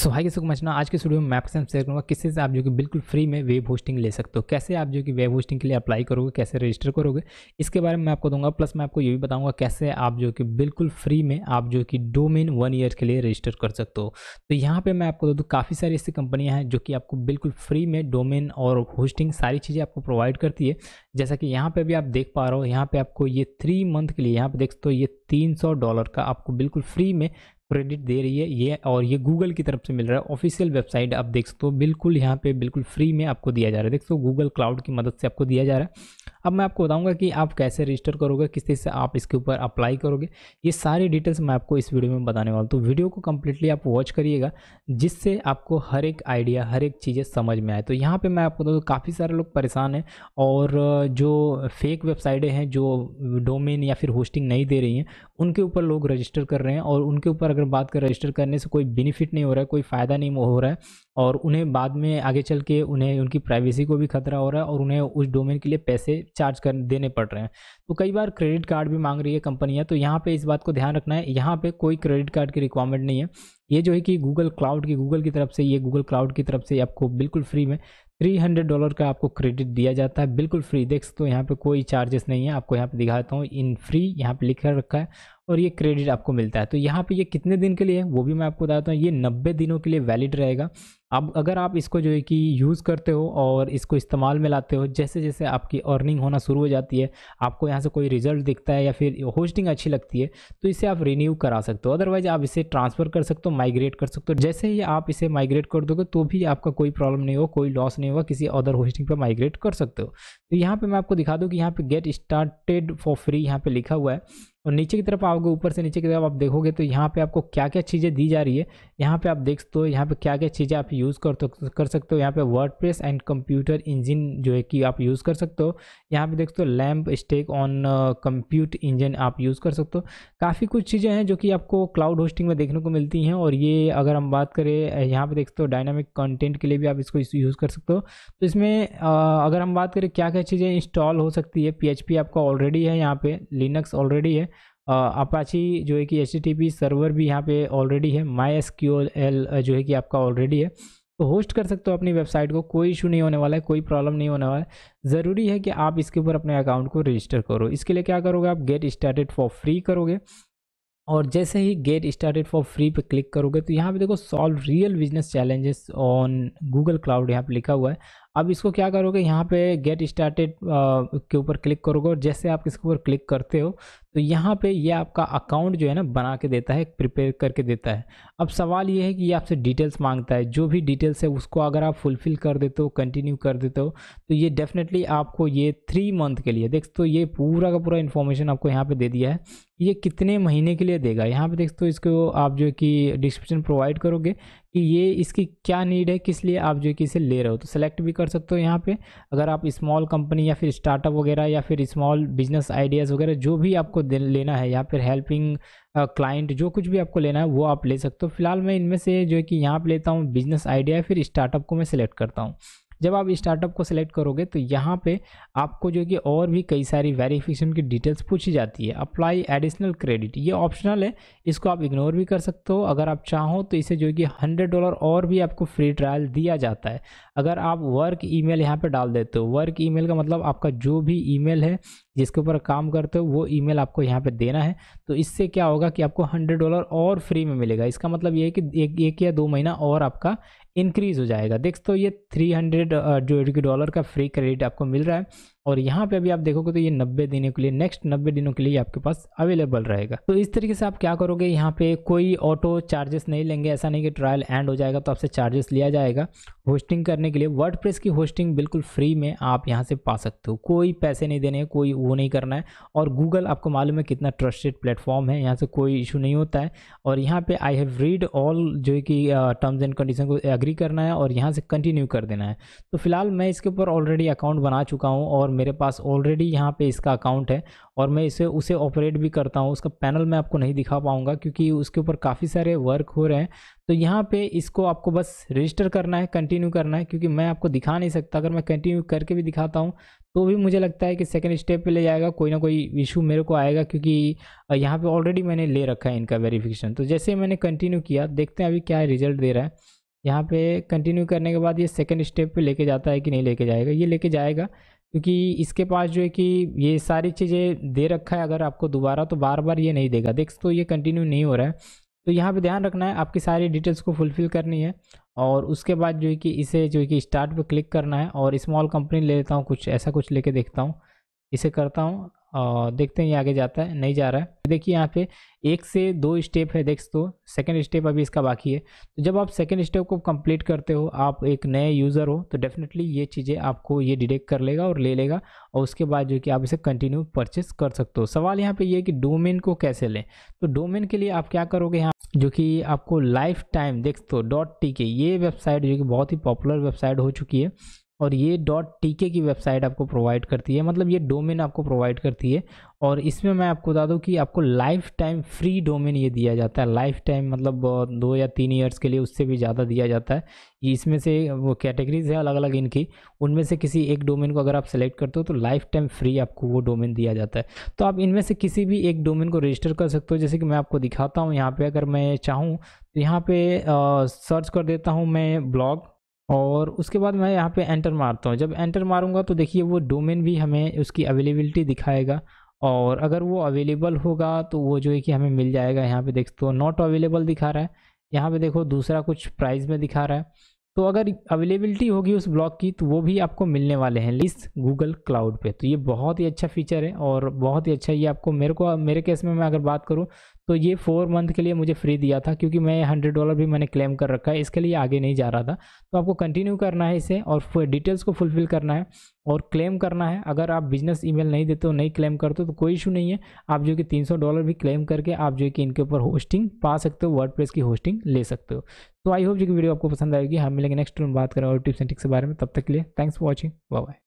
सो high कैसे मचना आज के स्टूडियो में मैं आपके साथ शेयर करूँगा किससे से आप जो कि बिल्कुल फ्री में वेब होस्टिंग ले सकते हो। कैसे आप जो कि वेब होस्टिंग के लिए अप्लाई करोगे, कैसे रजिस्टर करोगे, इसके बारे में मैं आपको दूँगा। प्लस मैं आपको ये भी बताऊँगा कैसे आप जो कि बिल्कुल फ्री में आप जो कि डोमेन वन ईयर के लिए रजिस्टर कर सकते हो। तो यहाँ पर मैं आपको दे दूँ, काफ़ी सारी ऐसी कंपनियाँ हैं जो कि आपको बिल्कुल फ्री में डोमेन और होस्टिंग सारी चीज़ें आपको प्रोवाइड करती है। जैसा कि यहाँ पे भी आप देख पा रहे हो, यहाँ पे आपको ये थ्री मंथ के लिए, यहाँ पे देख सकते हो ये तीन सौ डॉलर का आपको बिल्कुल फ्री में क्रेडिट दे रही है। ये और ये गूगल की तरफ़ से मिल रहा है ऑफिशियल वेबसाइट आप देख सकते हो, बिल्कुल यहाँ पे बिल्कुल फ्री में आपको दिया जा रहा है। देख सकते हो गूगल क्लाउड की मदद से आपको दिया जा रहा है। अब मैं आपको बताऊँगा कि आप कैसे रजिस्टर करोगे, किस तरह से आप इसके ऊपर अप्लाई करोगे। ये सारी डिटेल्स मैं आपको इस वीडियो में बताने वाला हूँ। तो वीडियो को कम्प्लीटली आप वॉच करिएगा, जिससे आपको हर एक आइडिया हर एक चीज़ें समझ में आए। तो यहाँ पर मैं आपको बताऊँ, काफ़ी सारे लोग परेशान हैं और जो फेक वेबसाइटें हैं, जो डोमेन या फिर होस्टिंग नहीं दे रही हैं उनके ऊपर लोग रजिस्टर कर रहे हैं और उनके ऊपर अगर बात कर रजिस्टर करने से कोई बेनिफिट नहीं हो रहा है, कोई फ़ायदा नहीं हो रहा है और उन्हें बाद में आगे चल के उन्हें, उनकी प्राइवेसी को भी खतरा हो रहा है और उन्हें उस डोमेन के लिए पैसे चार्ज कर देने पड़ रहे हैं। तो कई बार क्रेडिट कार्ड भी मांग रही है कंपनियाँ तो यहाँ पे इस बात को ध्यान रखना है, यहाँ पे कोई क्रेडिट कार्ड की रिक्वायरमेंट नहीं है। ये जो है कि गूगल क्लाउड की गूगल की तरफ़ से, ये गूगल क्लाउड की तरफ़ से आपको बिल्कुल फ्री में थ्री हंड्रेड डॉलर का आपको क्रेडिट दिया जाता है। बिल्कुल फ्री देख सकते हो, यहाँ पे कोई चार्जेस नहीं है। आपको यहाँ पे दिखाता हूँ इन फ्री यहाँ पे लिखा रखा है और ये क्रेडिट आपको मिलता है। तो यहाँ पे ये कितने दिन के लिए है, वो भी मैं आपको बताता हूँ। ये नब्बे दिनों के लिए वैलिड रहेगा। अब अगर आप इसको जो है कि यूज़ करते हो और इसको इस्तेमाल में लाते हो जैसे जैसे आपकी अर्निंग होना शुरू हो जाती है, आपको यहाँ से कोई रिज़ल्ट दिखता है या फिर होस्टिंग अच्छी लगती है तो इसे आप रिन्यू करा सकते हो। अदरवाइज़ आप इसे ट्रांसफ़र कर सकते हो माइग्रेट कर सकते हो। जैसे ही आप इसे माइग्रेट कर दोगे तो भी आपका कोई प्रॉब्लम नहीं हो कोई लॉस नहीं होगा किसी अदर होस्टिंग पर माइग्रेट कर सकते हो। तो यहाँ पर मैं आपको दिखा दूँ कि यहाँ पर गेट स्टार्टेड फॉर फ्री यहाँ पर लिखा हुआ है। और नीचे की तरफ़ आओगे, ऊपर से नीचे की तरफ़ आप देखोगे तो यहाँ पे आपको क्या क्या चीज़ें दी जा रही है। यहाँ पे आप देख सकते हो, यहाँ पे क्या क्या चीज़ें आप यूज़ कर तो कर सकते हो। यहाँ पे WordPress and computer engine जो है कि आप यूज़ कर सकते हो। यहाँ पे देख सकते हो LAMP stack on compute engine आप यूज़ कर सकते हो। काफ़ी कुछ चीज़ें हैं जो कि आपको क्लाउड होस्टिंग में देखने को मिलती हैं और ये अगर हम बात करें यहाँ पर देख सकते हो डायनामिक कंटेंट के लिए भी आप इसको यूज़ कर सकते हो। तो इसमें अगर हम बात करें क्या क्या चीज़ें इंस्टॉल हो सकती है पीएचपी आपका ऑलरेडी है यहाँ पर लिनक्स ऑलरेडी है। अपाची जो है कि एच सर्वर भी यहाँ पे ऑलरेडी है माई एस जो है कि आपका ऑलरेडी है। तो होस्ट कर सकते हो अपनी वेबसाइट को, कोई इशू नहीं होने वाला है, कोई प्रॉब्लम नहीं होने वाला है। ज़रूरी है कि आप इसके ऊपर अपने अकाउंट को रजिस्टर करो। इसके लिए क्या करोगे आप? गेट स्टार्टेड फॉर फ्री करोगे। और जैसे ही गेट स्टार्टेड फॉर फ्री पे क्लिक करोगे तो यहाँ पे देखो solve real business challenges on Google cloud यहाँ पे लिखा हुआ है। अब इसको क्या करोगे? यहाँ पे गेट स्टार्टेड के ऊपर क्लिक करोगे। और जैसे आप इसके ऊपर क्लिक करते हो तो यहाँ पे ये आपका अकाउंट जो है ना बना के देता है प्रिपेयर करके देता है। अब सवाल ये है कि ये आपसे डिटेल्स माँगता है। जो भी डिटेल्स है उसको अगर आप फुलफ़िल कर देते हो कंटिन्यू कर देते हो तो ये डेफिनेटली आपको ये थ्री मंथ के लिए, देख तो ये पूरा का पूरा इन्फॉर्मेशन आपको यहाँ पर दे दिया है। ये कितने महीने के लिए देगा? यहाँ पे देख तो इसको आप जो कि डिस्क्रिप्शन प्रोवाइड करोगे कि ये इसकी क्या नीड है, किस लिए आप जो कि इसे ले रहे हो। तो सेलेक्ट भी कर सकते हो यहाँ पे। अगर आप स्मॉल कंपनी या फिर स्टार्टअप वगैरह या फिर स्मॉल बिज़नेस आइडियाज़ वगैरह जो भी आपको लेना है या फिर हेल्पिंग क्लाइंट जो कुछ भी आपको लेना है, वो आप ले सकते हो। फ़िलहाल मैं इनमें से जो है कि यहाँ पर लेता हूँ बिज़नेस आइडिया फिर स्टार्टअप को मैं सिलेक्ट करता हूँ। जब आप स्टार्टअप को सिलेक्ट करोगे तो यहाँ पे आपको जो कि और भी कई सारी वेरिफिकेशन की डिटेल्स पूछी जाती है। अप्लाई एडिशनल क्रेडिट ये ऑप्शनल है, इसको आप इग्नोर भी कर सकते हो। अगर आप चाहो तो इसे जो कि हंड्रेड डॉलर और भी आपको फ्री ट्रायल दिया जाता है। अगर आप वर्क ईमेल यहाँ पर डाल देते हो वर्क ईमेल का मतलब आपका जो भी ईमेल है जिसके ऊपर काम करते हो, वो ईमेल आपको यहाँ पे देना है। तो इससे क्या होगा कि आपको हंड्रेड डॉलर और फ्री में मिलेगा। इसका मतलब ये है कि एक एक या दो महीना और आपका इंक्रीज हो जाएगा। देख तो ये थ्री हंड्रेड जो डॉलर का फ्री क्रेडिट आपको मिल रहा है और यहाँ पे अभी आप देखोगे तो ये 90 दिनों के लिए नेक्स्ट 90 दिनों के लिए आपके पास अवेलेबल रहेगा। तो इस तरीके से आप क्या करोगे, यहाँ पे कोई ऑटो चार्जेस नहीं लेंगे, ऐसा नहीं कि ट्रायल एंड हो जाएगा तो आपसे चार्जेस लिया जाएगा। होस्टिंग करने के लिए वर्ड की होस्टिंग बिल्कुल फ्री में आप यहाँ से पा सकते हो। कोई पैसे नहीं देने कोई वो नहीं करना है। और गूगल आपको मालूम है कितना ट्रस्टेड प्लेटफॉर्म है, यहाँ से कोई इशू नहीं होता है। और यहाँ पे आई हैव रीड ऑल जो कि टर्म्स एंड कंडीशन को एग्री करना है और यहाँ से कंटिन्यू कर देना है। तो फ़िलहाल मैं इसके ऊपर ऑलरेडी अकाउंट बना चुका हूँ और मेरे पास ऑलरेडी यहाँ पे इसका अकाउंट है और मैं इसे, उसे ऑपरेट भी करता हूँ। उसका पैनल मैं आपको नहीं दिखा पाऊँगा क्योंकि उसके ऊपर काफ़ी सारे वर्क हो रहे हैं। तो यहाँ पे इसको आपको बस रजिस्टर करना है कंटिन्यू करना है क्योंकि मैं आपको दिखा नहीं सकता। अगर मैं कंटिन्यू करके भी दिखाता हूँ तो भी मुझे लगता है कि सेकेंड स्टेप पे ले जाएगा, कोई ना कोई इशू मेरे को आएगा क्योंकि यहाँ पे ऑलरेडी मैंने ले रखा है इनका वेरिफिकेशन तो जैसे मैंने कंटिन्यू किया, देखते हैं अभी क्या रिज़ल्ट दे रहा है। यहाँ पे कंटिन्यू करने के बाद ये सेकंड स्टेप पे लेके जाता है कि नहीं लेके जाएगा? ये लेके जाएगा क्योंकि इसके पास जो है कि ये सारी चीज़ें दे रखा है, अगर आपको दोबारा तो बार बार ये नहीं देगा। देख तो ये कंटिन्यू नहीं हो रहा है। तो यहाँ पे ध्यान रखना है, आपकी सारी डिटेल्स को फुलफ़िल करनी है और उसके बाद जो है कि इसे जो है कि स्टार्ट पे क्लिक करना है और स्मॉल कंपनी ले लेता हूँ, कुछ ऐसा कुछ लेके देखता हूँ। इसे करता हूँ। और देखते हैं ये आगे जाता है, नहीं जा रहा है। देखिए यहाँ पे एक से दो स्टेप है, देख तो सेकेंड स्टेप अभी इसका बाकी है। तो जब आप सेकेंड स्टेप को कंप्लीट करते हो, आप एक नए यूज़र हो तो डेफिनेटली ये चीज़ें आपको ये डिटेक्ट कर लेगा और ले लेगा और उसके बाद जो कि आप इसे कंटिन्यू परचेस कर सकते हो। सवाल यहाँ पे ये कि डोमेन को कैसे लें? तो डोमेन के लिए आप क्या करोगे यहाँ? जो कि आपको लाइफ टाइम देख तो डॉट टी के ये वेबसाइट जो कि बहुत ही पॉपुलर वेबसाइट हो चुकी है। और ये डॉट टीके की वेबसाइट आपको प्रोवाइड करती है मतलब ये डोमेन आपको प्रोवाइड करती है। और इसमें मैं आपको बता दूँ कि आपको लाइफ टाइम फ्री डोमेन ये दिया जाता है। लाइफ टाइम मतलब दो या तीन ईयर्स के लिए उससे भी ज़्यादा दिया जाता है। इसमें से, वो कैटेगरीज है अलग अलग इनकी। उनमें से किसी एक डोमेन को अगर आप सेलेक्ट करते हो तो लाइफ टाइम फ्री आपको वो डोमेन दिया जाता है। तो आप इनमें से किसी भी एक डोमेन को रजिस्टर कर सकते हो। जैसे कि मैं आपको दिखाता हूँ, यहाँ पर अगर मैं चाहूँ तो यहाँ पर सर्च कर देता हूँ मैं ब्लॉग और उसके बाद मैं यहाँ पे एंटर मारता हूँ। जब एंटर मारूँगा तो देखिए वो डोमेन भी हमें उसकी अवेलेबिलिटी दिखाएगा और अगर वो अवेलेबल होगा तो वो जो है कि हमें मिल जाएगा। यहाँ पे देख तो नॉट अवेलेबल दिखा रहा है। यहाँ पे देखो, दूसरा कुछ प्राइस में दिखा रहा है। तो अगर अवेलेबिलिटी होगी उस ब्लॉक की तो वो भी आपको मिलने वाले हैं इस गूगल क्लाउड पे। तो ये बहुत ही अच्छा फीचर है और बहुत ही अच्छा ये आपको मेरे को, मेरे केस में मैं अगर बात करूँ तो ये फोर मंथ के लिए मुझे फ्री दिया था, क्योंकि मैं हंड्रेड डॉलर भी मैंने क्लेम कर रखा है, इसके लिए आगे नहीं जा रहा था। तो आपको कंटिन्यू करना है इसे और डिटेल्स को फुलफिल करना है और क्लेम करना है। अगर आप बिज़नेस ईमेल नहीं देते हो, नहीं क्लेम करते हो तो कोई इशू नहीं है। आप जो कि 300 डॉलर भी क्लेम करके आप जो कि इनके ऊपर होस्टिंग पा सकते हो वर्ड की होस्टिंग ले सकते हो। तो आई होप जी की वीडियो आपको पसंद आएगी। हम मिलेंगे नेक्स्ट में बात करें और टिप्स एंड टिक्स के बारे में। तब तक के लिए थैंक्स फॉर वॉचिंग बाय